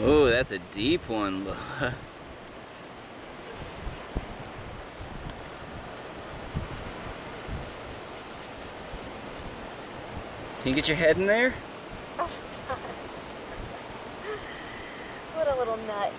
Oh, that's a deep one. Can you get your head in there? Oh, God. What a little nut.